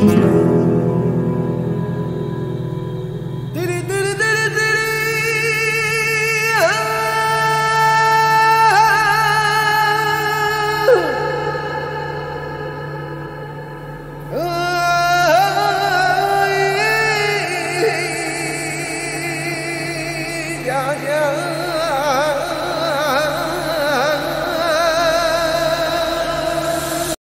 yeah, yeah.